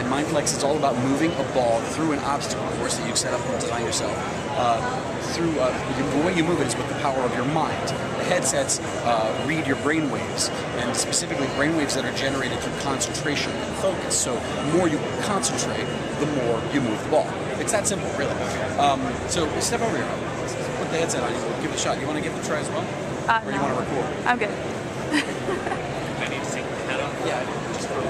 Mindflex is all about moving a ball through an obstacle course that you've set up and designed yourself. Uh, through uh, the way you move it is with the power of your mind. The headsets uh, read your brain waves, and specifically brain waves that are generated through concentration and focus. So the more you concentrate, the more you move the ball. It's that simple, really. Um, so step over here. Put the headset on. Give it a shot. You want to give it a try as well, Uh, or you want to record? I'm good. I need to take the hat off. Yeah. Just for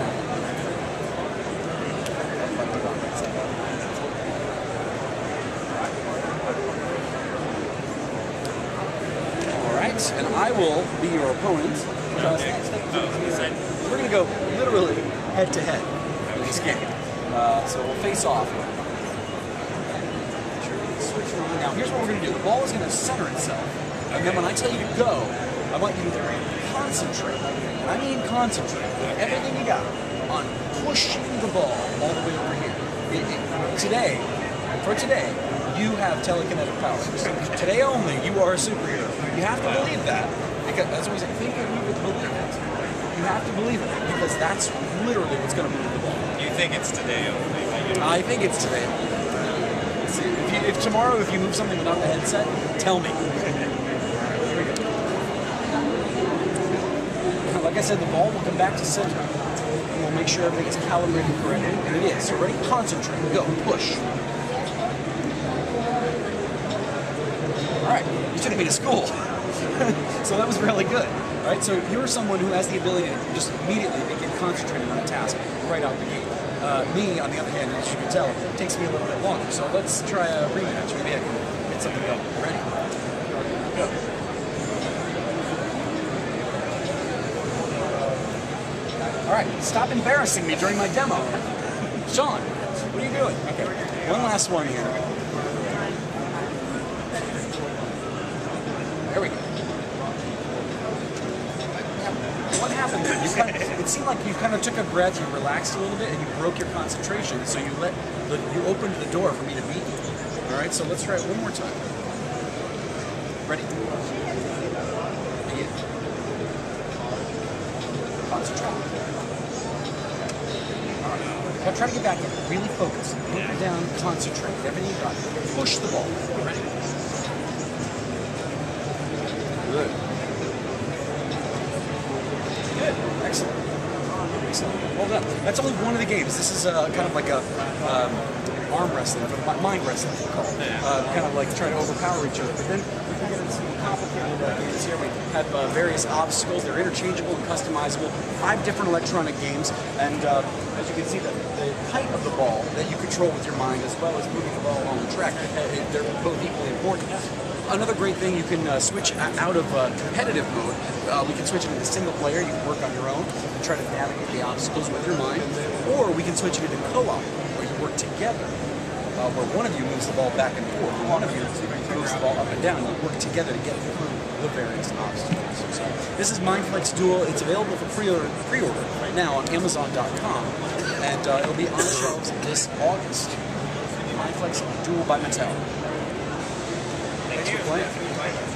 Right, and I will be your opponent. We're going to go literally head to head in this game. Uh, so we'll face off. Now, here's what we're going to do. The ball is going to center itself, and then when I tell you to go, I want you to concentrate. And I mean concentrate. Everything you got on pushing the ball all the way over here. It- it- today, for today, you have telekinetic powers. today only, you are a superhero. You have to believe that. Because that's what we say. Think and move it, believe it. You have to believe it because that's literally what's going to move the ball. You think it's today only, you. I think it's today. See, if, you, if tomorrow, if you move something without the headset, tell me. Here we go. Like I said, the ball will come back to center. And we'll make sure everything is calibrated correctly. And it is. So ready? Concentrate. Go. Push. All right. You took me to school. so that was really good. Right. So you're someone who has the ability to just immediately begin concentrating on a task right out the gate. Uh, me, on the other hand, as you can tell, it takes me a little bit longer. So let's try a rematch. Maybe I can get something going. Ready? Go. All right, stop embarrassing me during my demo. Sean, what are you doing? Okay, one last one here. There we go. What happened? there? You kind of, it seemed like you kind of took a breath, you relaxed a little bit, and you broke your concentration. So you let the, you opened the door for me to beat you. All right, so let's try it one more time. Ready? Begin. Concentrate. Now try to get back in. Really focus. It down. Concentrate. Everything you got. Push the ball. Ready? Good. Good. Well done. That's only one of the games. This is uh, kind of like a um, arm wrestling, or mind wrestling, we call it. Uh, kind of like trying to overpower each other. But then we can get into some complicated uh, games here. We have uh, various obstacles. They're interchangeable and customizable. Five different electronic games. And uh, as you can see, the, the height of the ball that you control with your mind, as well as moving the ball along the track, they're both equally important. Another great thing, you can uh, switch out of competitive mode. We can switch it into single player. You can work on your own and try to navigate the obstacles with your mind. Or we can switch it into co-op, work together, uh, where one of you moves the ball back and forth, one of you moves the ball up and down. You work together to get through the various obstacles. So this is Mindflex Duel. It's available for pre-order, pre-order right now on Amazon.com, and uh, it'll be on shelves this August. Mindflex Duel by Mattel. Thanks for playing.